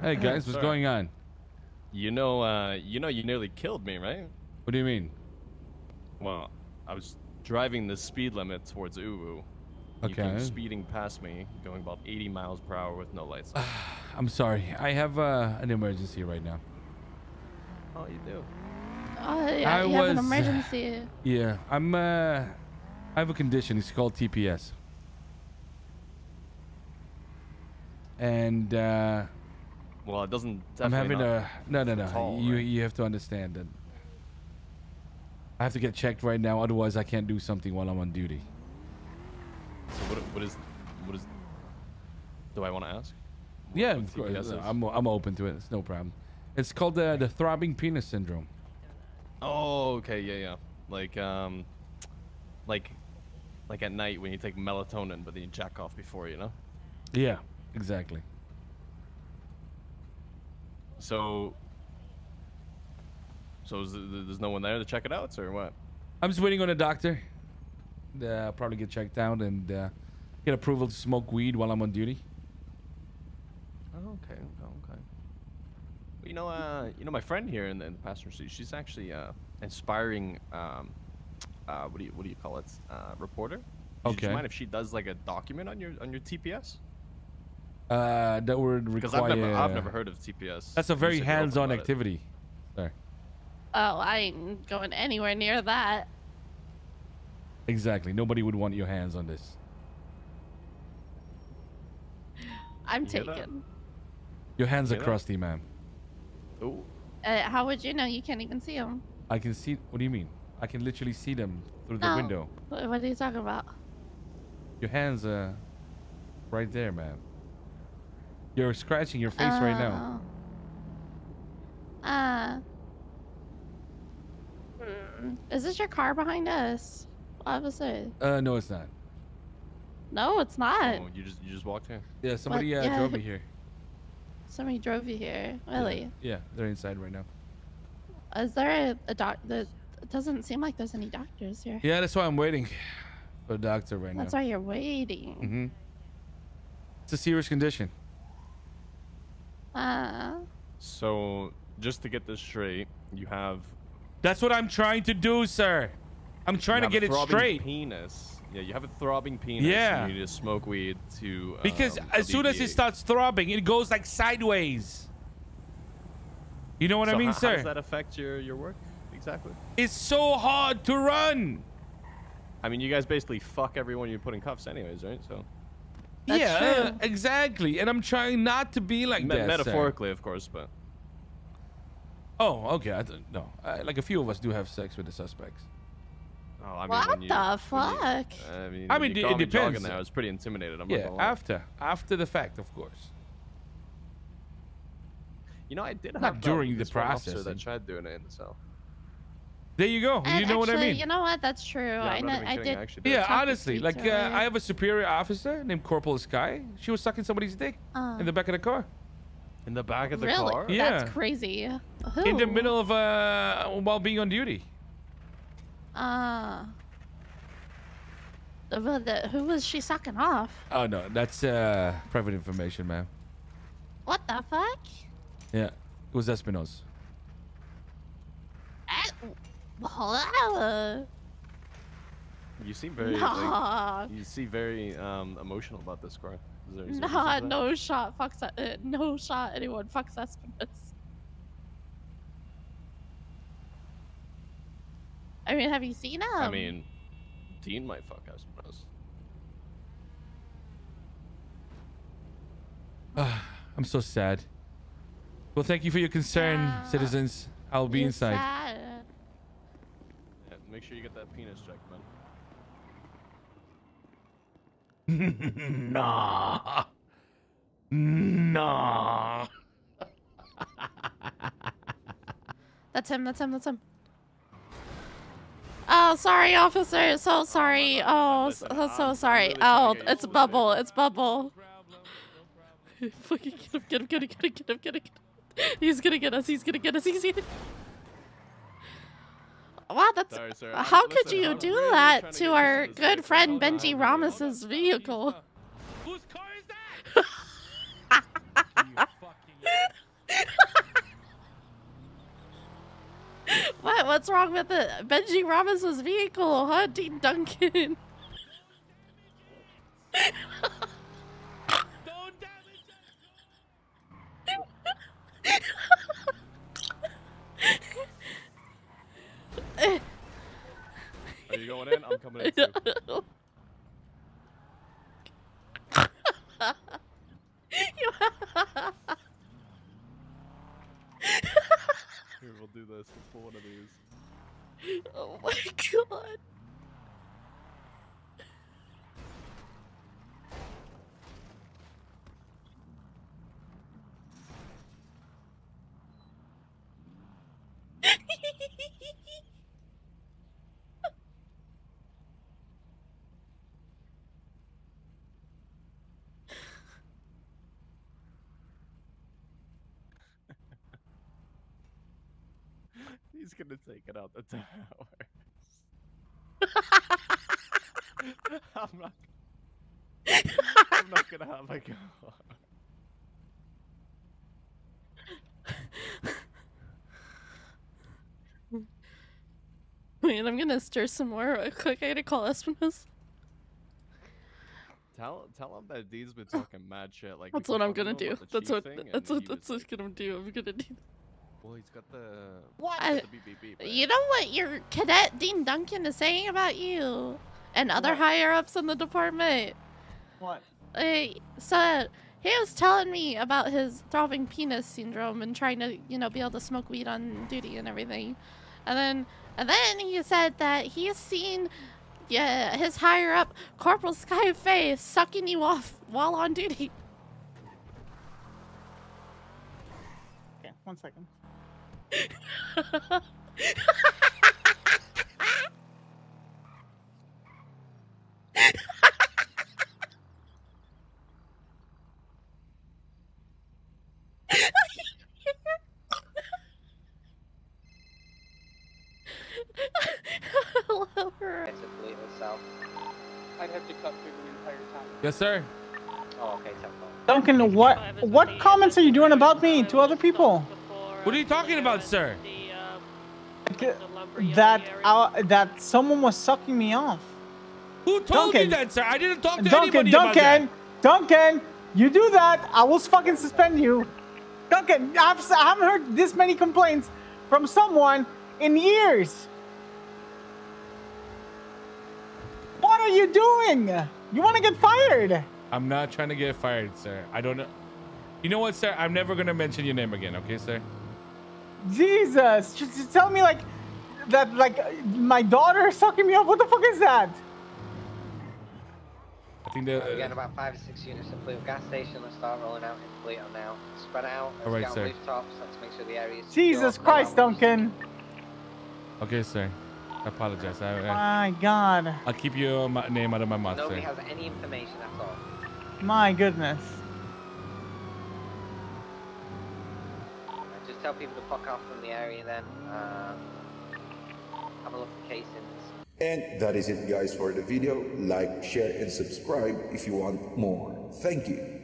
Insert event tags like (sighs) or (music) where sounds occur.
Hey guys, what's Sir. going on? You know, uh, you know, you nearly killed me, right? What do you mean? Well, I was driving the speed limit towards Uwu. You came Okay. speeding past me, going about 80 miles per hour with no lights. (sighs) I'm sorry. I have uh, an emergency right now. oh, you do. Oh, yeah, I you have an emergency. (sighs) Yeah, I'm. Uh, I have a condition. It's called TPS. And uh, Well, it doesn't. I'm having a no, no, no. tall, you right? you have to understand that. I have to get checked right now. Otherwise, I can't do something while I'm on duty. So what? What is? What is? Do I want to ask? Yeah, of course. I'm I'm open to it. It's no problem. It's called the the throbbing penis syndrome. Oh, okay, yeah, yeah. Like, um, like, like at night when you take melatonin, but then you jack off before, you know. Yeah, exactly. So, so is th- th- there's no one there to check it out, or what? I'm just waiting on a doctor. Uh, I'll probably get checked out and uh, get approval to smoke weed while I'm on duty. Okay, okay, okay. Well, you know, uh, you know, my friend here in the, in the passenger seat, she's actually uh, inspiring. Um, uh, what do you what do you call it? Uh, reporter. You- would you Okay. mind if she does like a document on your on your TPS? Uh, that would Because require. I've never I've never heard of TPS. That's a very said you're open hands-on activity. Sorry. Oh, I ain't going anywhere near that. Exactly. Nobody would want your hands on this. I'm You taken. Your hands are crusty, ma'am. Ooh. Uh, how would you know? You can't even see them. I can see. What do you mean? I can literally see them through the window. What, what are you talking about? Your hands are right there, ma'am. You're scratching your face right now. Oh. Uh. Is this your car behind us? Officer? Uh, no, it's not. No, it's not. Oh, you just you just walked in. Yeah, somebody uh, Yeah. drove me here. Somebody drove you here. Yeah. Really? Yeah, they're inside right now. Is there a, a doc? The, it doesn't seem like there's any doctors here. Yeah, that's why I'm waiting for a doctor right That's now. That's why you're waiting. Mm-hmm. It's a serious condition. Uh, So just to get this straight, you have That's what I'm trying to do, sir. I'm trying you to have get a it throbbing straight. Penis. Yeah, you have a throbbing penis. Yeah. And you need to smoke weed to. Because um, as soon as it starts throbbing, it goes like sideways. You know what I mean, how, How sir? does that affect your your work exactly? It's so hard to run. I mean, you guys basically fuck everyone you put in cuffs, anyways, right? So That's yeah, uh, true. exactly. And I'm trying not to be like Me- that. sir. metaphorically, of course, but Oh, okay. I th- no, uh, like a few of us do have sex with the suspects. oh, I mean, What you, the when you- fuck? I mean, I mean, you it me depends. jogging There, I was pretty intimidated. I'm yeah, gonna after after the fact, of course. You know, I did Not have um, during the process one that tried doing it in the cell. There you go. and you know what I mean? You know what? That's true. Yeah, I know. I did. I actually yeah, honestly, like uh. I have a superior officer named Corporal Sky. She was sucking somebody's dick Uh, in the back of the car, In the back of the really? car. Yeah. That's crazy. Who? in the middle of uh while being on duty. Uh. the- the- who was she sucking off? Oh no, that's uh private information, ma'am. What the fuck? Yeah, it was Espinosa. Hello. You seem very. Nah. Like, you seem very um, emotional about this car. Is there, is there a reason Nah, no shot. Fucks. Uh, no shot. Anyone fucks Espinos. I mean, have you seen him? I mean, Dean might fuck Espinosa. (sighs) I'm so sad. Well, thank you for your concern, Yeah. citizens. I'll be You're inside. sad. Yeah, make sure you get that penis checked, man. (laughs) nah. Nah. (laughs) That's him. That's him. That's him. Oh, sorry, officer. So sorry. Oh, so, so sorry. I'm really trying Oh, to get you it's Bubble. It's (laughs) Bubble. Fucking get him, get him, get him, get him, get him, get him, get him. He's gonna get us. He's gonna get us. He's gonna. Wow, that's sorry, sorry. Uh, how could you I'm do really that to, to our good friend Benji Ramos's vehicle? Whose car is that? (laughs) (laughs) what? What's wrong with the Benji Ramos's vehicle, huh, Dean Duncan? (laughs) going in? I'm coming in too. Here, we'll do this. We'll pull one of these. (laughs) oh my god. He's gonna take it out the (laughs) towers. (laughs) I'm not. (laughs) I'm not gonna have a go. Wait, I'm gonna stir some more real quick. I gotta call Espinosa. Tell tell him that Dee's been (sighs) talking mad shit. Like That's what I'm gonna do. about the That's what. That's what. That's what I'm gonna do. I'm gonna do. Well, he's got the. What? got the beep beep beep. You know what your cadet Dean Duncan is saying about you and other What? higher ups in the department? What? Uh, so he was telling me about his throbbing penis syndrome and trying to, you know, be able to smoke weed on duty and everything. And then, and then he said that he's seen, yeah, his higher up Corporal Skyface sucking you off while on duty. Okay, one second. Hello, her. I'd have to cut through the entire time. Yes, sir. Oh, okay, so Duncan, what what comments are you doing about me to other people? What are you talking about, sir? That uh, that someone was sucking me off. Who told Duncan. you that, sir? I didn't talk to Duncan, anybody about Duncan, that. Duncan, you do that, I will fucking suspend you. Duncan, I've, s- I haven't heard this many complaints from someone in years. What are you doing? You want to get fired? I'm not trying to get fired, sir. I don't know. You know what, sir? I'm never gonna mention your name again, okay, sir? Jesus, just, just tell me like that, like my daughter is sucking me up. What the fuck is that? I think we that. got uh, about five or six units of fleet gas station. Let's start rolling out in fleet on now. Spread out. Let's Alright, get on sir. rooftops. Let's make sure the area is Jesus. Christ, Duncan. Okay, sir. I apologize. I, I, My God. I'll keep your uh, name out of my mouth, Nobody sir. has any information at all. My goodness. And just tell people to fuck off from the area then. Um, have a look at casings. And that is it guys for the video. Like, share and subscribe if you want more. Thank you.